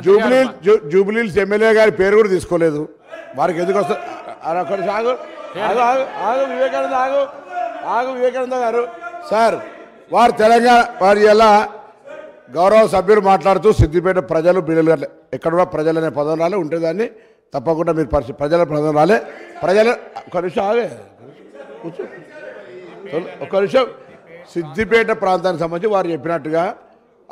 Jubilee గారు zoo- Jubilee Hills MLA గారి పేరు కూడా తీసుకోలేదు. వారికి ఎందుకు ఒకటి ఆగు. ఆగు ఆగు ఆగు వివేకానంద ఆగు. ఆగు వివేకానంద గారు. సార్ వారు తెలంగాణ వారి ఎలా గౌరవ సభ్యులు మాట్లాడుతూ సిద్దిపేట ప్రజలు బిల్లులు కట్టలే ఎక్కడ కూడా ప్రజలు అనే పదం రాలే ఉంటే దాన్ని తప్పకుండా మీరు పరిస్థితి ప్రజల పదం రాలే. ప్రజలు ఒక నిమిషం ఆగే. కూర్చో. ఒక నిమిషం. సిద్దిపేట ప్రాంతానికి సంబంధించి వారు చెప్పినట్టుగా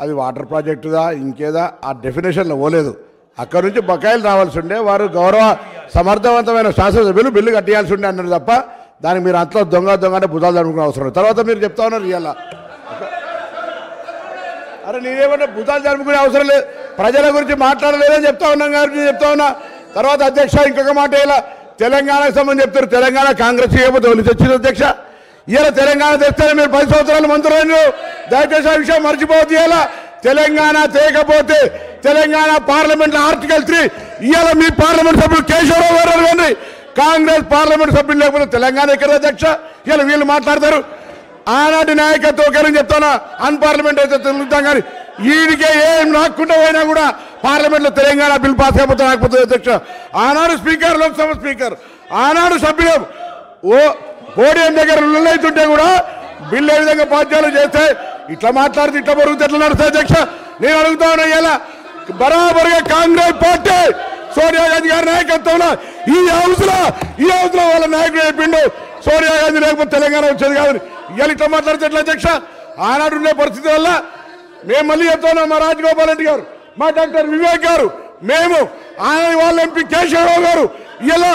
అది వాటర్ ప్రాజెక్టుదా ఇంకేదా ఆ డెఫినేషన్లో పోలేదు. అక్కడ నుంచి బకాయిలు రావాల్సి ఉండే వారు గౌరవ సమర్థవంతమైన శాసనసభ్యులు బిల్లు కట్టేయాల్సి ఉండే అన్నారు తప్ప దానికి మీరు అంతలో దొంగ దొంగ అంటే భుజాలు జరుపుకునే అవసరం తర్వాత మీరు చెప్తా ఉన్నారు ఇవాళ. అరే నేనేమన్నా భుజాలు జరుపుకునే అవసరం లేదు. ప్రజల గురించి మాట్లాడలేదని చెప్తా ఉన్నాం గారు నేను చెప్తా ఉన్నా. తర్వాత అధ్యక్ష ఇంకొక మాట ఇలా తెలంగాణకు సంబంధించి చెప్తారు. తెలంగాణ కాంగ్రెస్ చేయకపోతే వాళ్ళు తెచ్చింది అధ్యక్ష? ఇలా తెలంగాణ తెస్తేనే మీరు పది సంవత్సరాలు మంత్రులు దయచేసి ఆ విషయం మర్చిపోవద్దు ఇలా తెలంగాణ తేకపోతే తెలంగాణ పార్లమెంట్ ఆర్టికల్ త్రీ ఇవాళ మీ పార్లమెంట్ సభ్యులు కేశవరావు గారు కానీ కాంగ్రెస్ పార్లమెంట్ సభ్యులు లేకపోతే తెలంగాణ ఎక్కడ అధ్యక్ష? ఇలా వీళ్ళు మాట్లాడతారు. ఆనాటి నాయకత్వం ఒకరని చెప్తానా? అన్పార్లమెంట్ అయితే తెలుగుతాం కానీ వీడికే ఏం నాకుండా పోయినా కూడా పార్లమెంట్లో తెలంగాణ బిల్ పాస్ కాకపోతే రాకపోతే అధ్యక్ష. ఆనాడు స్పీకర్ లోక్సభ స్పీకర్. ఆనాడు సభ్యులు. ఓ పోడియం దగ్గర లొల్లైతుంటే కూడా బిల్లు ఏ విధంగా బాధ్యాలు చేస్తే ఇట్లా మాట్లాడితే ఇట్లా పొరుగుతే ఎట్లా నడుస్తాయి అధ్యక్ష? నేను అడుగుతా ఉన్నా ఇలా బరాబరుగా కాంగ్రెస్ పార్టీ సోనియా గాంధీ గారి నాయకత్వంలో ఈ హౌస్లో ఈ హౌస్లో వాళ్ళ నాయకుడు చెప్పిండు. సోనియా గాంధీ లేకపోతే తెలంగాణ వచ్చేది కాదు. ఇవాళ ఇట్లా మాట్లాడితే ఎట్లా అధ్యక్ష? ఆనాడు ఉండే పరిస్థితి వల్ల మేము మళ్ళీ చెప్తున్నాం మా రాజగోపాల్ రెడ్డి గారు మా డాక్టర్ వివేక్ గారు మేము ఆయన వాళ్ళ ఎంపీ కేశవరావు గారు ఇలా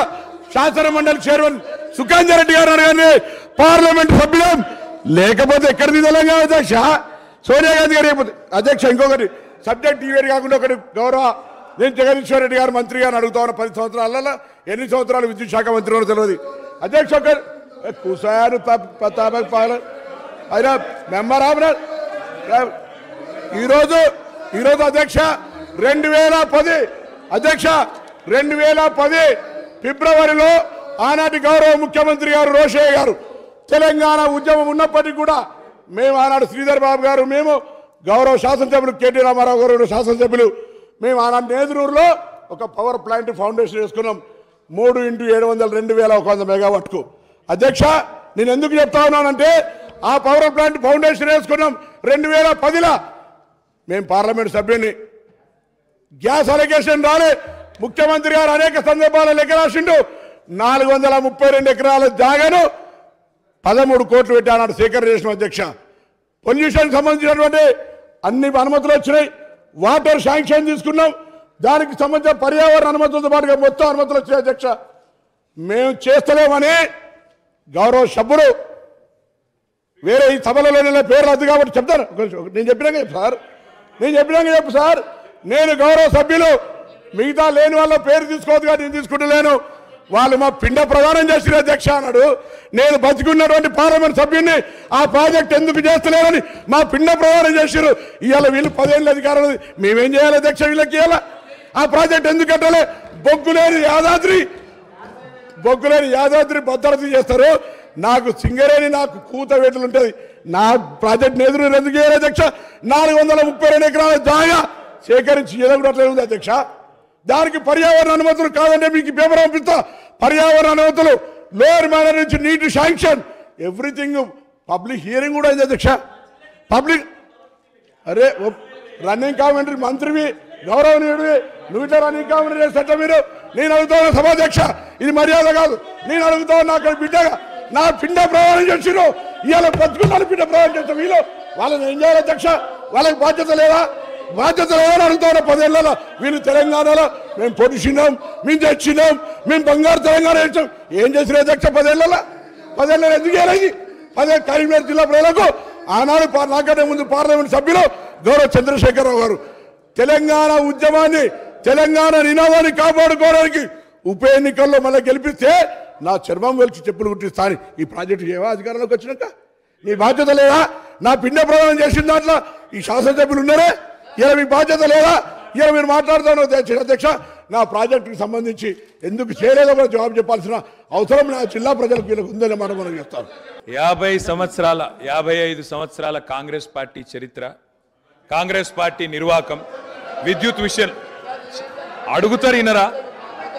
శాసన మండలి చైర్మన్ సుఖాంజర్ రెడ్డి గారు అనగానే పార్లమెంట్ సభ్యులం. లేకపోతే ఎక్కడిది తెలంగాణ అధ్యక్ష? సోనియా గాంధీ గారు అధ్యక్ష ఇంకొకటి. సబ్జెక్ట్ ఈవేరు కాకుండా ఒకటి. గౌరవ నేను జగదీశ్వర రెడ్డి గారు మంత్రి గారిని అడుగుతా ఉన్న పది సంవత్సరాలలో ఎన్ని సంవత్సరాలు విద్యుత్ శాఖ మంత్రి ఉన్నారో తెలియదు అధ్యక్ష ఒకరు. కుసారు తాపక్ పాల అయినా మెంబర్ ఆఫ్ ఈరోజు ఈరోజు అధ్యక్ష రెండు వేల పది. అధ్యక్ష రెండు వేల పది ఫిబ్రవరిలో ఆనాటి గౌరవ ముఖ్యమంత్రి గారు రోషయ్య గారు. తెలంగాణ ఉద్యమం ఉన్నప్పటికీ కూడా మేము ఆనాడు శ్రీధర్ బాబు గారు మేము గౌరవ శాసనసభ్యులు కేటీ రామారావు గారు శాసనసభ్యులు. మేము ఆనాడు నేదురూరులో ఒక పవర్ ప్లాంట్ ఫౌండేషన్ వేసుకున్నాం మూడు ఇంటూ ఏడు వందల రెండు వేల ఒక వంద మెగావాట్కు. అధ్యక్ష నేను ఎందుకు చెప్తా ఉన్నానంటే ఆ పవర్ ప్లాంట్ ఫౌండేషన్ వేసుకున్నాం రెండు వేల పదిలో. మేము పార్లమెంట్ సభ్యుని. గ్యాస్ అలిగేషన్ రాలే. ముఖ్యమంత్రి గారు అనేక సందర్భాల్లో లెక్క రాసిండు. నాలుగు వందల ముప్పై రెండు ఎకరాల జాగాను పదమూడు కోట్లు పెట్టి సేకరణ చేసిన అధ్యక్ష. పొల్యూషన్ సంబంధించినటువంటి అన్ని అనుమతులు వచ్చినాయి. వాటర్ శాంక్షన్ తీసుకున్నాం. దానికి సంబంధించిన పర్యావరణ అనుమతులతో పాటుగా మొత్తం అనుమతులు వచ్చాయి అధ్యక్ష. మేము చేస్తలేమని గౌరవ సభ్యుడు వేరే ఈ సభలలో పేర్లు వద్దు కాబట్టి చెప్తాను నేను చెప్పినాక చెప్పు సార్. నేను చెప్పినాక చెప్పు సార్. నేను గౌరవ సభ్యులు. మిగతా లేని వాళ్ళ పేరు తీసుకోవద్దు కానీ నేను తీసుకుంటలేను. వాళ్ళు మా పిండ ప్రదానం చేసిన అధ్యక్ష అన్నాడు. నేను బతికున్నటువంటి పార్లమెంట్ సభ్యుని ఆ ప్రాజెక్ట్ ఎందుకు చేస్తలేరని మా పిండ ప్రదానం చేసిరు ఇవాళ వీళ్ళు పదేళ్ళ అధికారం మేమేం చేయాలి అధ్యక్ష వీళ్ళకి ఇవాళ? ఆ ప్రాజెక్ట్ ఎందుకు కట్టాలి? బొగ్గులేని యాదాద్రి బొగ్గులేని యాదాద్రి భద్రత చేస్తారు. నాకు సింగరేణి నాకు కూత వేటలు ఉంటుంది. నా ప్రాజెక్ట్ ఎదురు ఎందుకు చేయాలి అధ్యక్ష? నాలుగు వందల ముప్పై రెండు ఎకరాల జాగా సేకరించి ఎదగడట్లేదు ఉంది అధ్యక్ష. దానికి పర్యావరణ అనుమతులు కాదంటే మీకు ఈ పేపర్ పంపిస్తా. పర్యావరణ అనుమతులు లోయర్ మేనర్ నుంచి నీటి శాంక్షన్. ఎవ్రీథింగ్ పబ్లిక్ హియరింగ్ కూడా అయింది అధ్యక్ష. పబ్లిక్ అరే రన్నింగ్ కామెంటరీ మంత్రివి గౌరవనీయుడివి నువ్వు ఇట్లా రన్నింగ్ కామెంటరీ చేసేట మీరు నేను అడుగుతాను సభాధ్యక్ష ఇది మర్యాద కాదు. నేను అడుగుతాను నాకు బిడ్డగా నా పిండ ప్రయాణం చేసిరు ఇవాళ బతుకున్నాను పిండ ప్రయాణం చేస్తాం వీళ్ళు వాళ్ళని ఏం చేయాలి అధ్యక్ష? వాళ్ళకి బాధ్యత లేదా? బాధ్యతలు పదేళ్ళలో వీళ్ళు తెలంగాణలో మేము పొడిచినాం మేము తెచ్చినాం మేము బంగారు తెలంగాణ ఇచ్చాం ఏం చేసిన అధ్యక్ష పదేళ్ళలో? పదేళ్ళలో ఎందుకు చేయాలి పదే కరీంనగర్ జిల్లా ప్రజలకు ఆనాడు నాకంటే ముందు పార్లమెంట్ సభ్యులు గౌరవ చంద్రశేఖరరావు గారు. తెలంగాణ ఉద్యమాన్ని తెలంగాణ నినాదాన్ని కాపాడుకోవడానికి ఉప ఎన్నికల్లో మళ్ళీ గెలిపిస్తే నా చర్మం వెలిచి చెప్పులు కుట్టిస్తాను ఈ ప్రాజెక్టు ఏవా అధికారంలోకి వచ్చినాక? నీ బాధ్యత లేదా? నా పిండ ప్రదానం చేసిన దాంట్లో ఈ శాసనసభ్యులు ఉన్నారే? ఇలా మీ బాధ్యత లేదా? ఇలా మీరు మాట్లాడుతాను అధ్యక్ష అధ్యక్ష. నా ప్రాజెక్టుకి సంబంధించి ఎందుకు చేయలేదో కూడా జవాబు చెప్పాల్సిన అవసరం నా జిల్లా ప్రజలకు వీళ్ళకు ఉందనే మాట మనం చేస్తాను యాభై సంవత్సరాల యాభై ఐదు సంవత్సరాల కాంగ్రెస్ పార్టీ చరిత్ర కాంగ్రెస్ పార్టీ నిర్వాకం విద్యుత్ విషయం. అడుగుతారు ఈనరా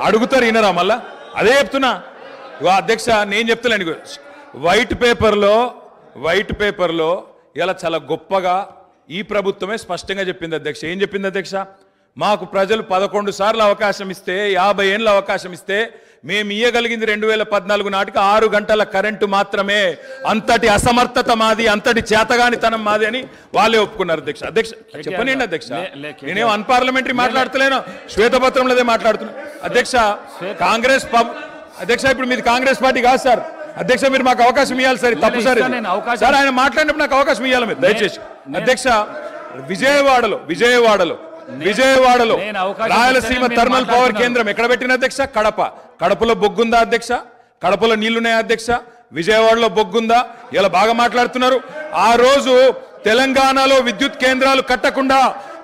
అడుగుతారు ఈనరా మళ్ళా? అదే చెప్తున్నా. ఇగో అధ్యక్ష నేను చెప్తలేను. వైట్ పేపర్లో వైట్ పేపర్లో ఇలా చాలా గొప్పగా ఈ ప్రభుత్వమే స్పష్టంగా చెప్పింది అధ్యక్ష. ఏం చెప్పింది అధ్యక్ష? మాకు ప్రజలు పదకొండు సార్లు అవకాశం ఇస్తే యాభై ఏళ్ళ అవకాశం ఇస్తే మేము ఇయ్యగలిగింది రెండు వేల పద్నాలుగు నాటికి ఆరు గంటల కరెంటు మాత్రమే. అంతటి అసమర్థత మాది అంతటి చేతగానితనం మాది అని వాళ్ళే ఒప్పుకున్నారు అధ్యక్ష. అధ్యక్ష చెప్పనండి అధ్యక్ష. నేనేం అన్పార్లమెంటరీ మాట్లాడతలేను? శ్వేతపత్రంలో అదే మాట్లాడుతున్నా. అధ్యక్ష కాంగ్రెస్ అధ్యక్ష ఇప్పుడు మీది కాంగ్రెస్ పార్టీ కాదు సార్. అధ్యక్ష మీరు మాకు అవకాశం ఇవ్వాలి సార్ తప్పు సార్. సార్ ఆయన మాట్లాడినప్పుడు నాకు అవకాశం ఇవ్వాలి మీరు దయచేసి. అధ్యక్ష విజయవాడలో విజయవాడలో విజయవాడలో రాయలసీమ థర్మల్ పవర్. కేంద్రం ఎక్కడ పెట్టిన అధ్యక్ష? కడప. కడపలో బొగ్గుందా అధ్యక్ష? కడపలో నీళ్ళున్నాయా అధ్యక్ష? విజయవాడలో బొగ్గుందా? ఇలా బాగా మాట్లాడుతున్నారు. ఆ రోజు తెలంగాణలో విద్యుత్ కేంద్రాలు కట్టకుండా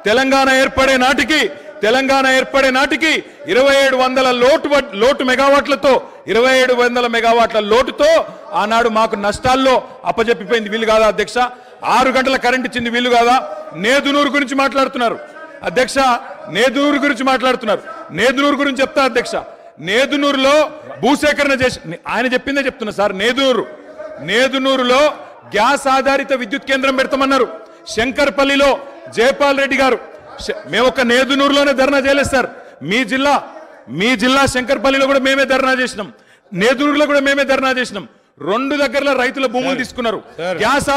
తెలంగాణ ఏర్పడే నాటికి తెలంగాణ ఏర్పడే నాటికి ఇరవై ఏడు వందల లోటు లోటు మెగావాట్లతో ఇరవై ఏడు వందల మెగావాట్ల లోటుతో ఆనాడు మాకు నష్టాల్లో అప్పజెప్పిపోయింది వీలు కాదా అధ్యక్ష? ఆరు గంటల కరెంట్ ఇచ్చింది వీలు కాదా? నేదునూరు గురించి మాట్లాడుతున్నారు. అధ్యక్ష నేదునూరు గురించి మాట్లాడుతున్నారు. నేదునూరు గురించి చెప్తా అధ్యక్ష. నేదునూరులో భూసేకరణ చేసి ఆయన చెప్పిందే చెప్తున్నా సార్ నేదునూరు. నేదునూరులో గ్యాస్ ఆధారిత విద్యుత్ కేంద్రం పెడతామన్నారు. శంకర్పల్లిలో జయపాల్ రెడ్డి గారు. మేము ఒక నేదునూరులోనే ధర్నా చేయలేదు సార్. మీ జిల్లా మీ జిల్లా శంకర్పల్లిలో కూడా మేమే ధర్నా చేసినాం. నేదునూరులో కూడా మేమే ధర్నా చేసినాం. రెండు దగ్గరలో రైతుల భూములు తీసుకున్నారు. గ్యాస్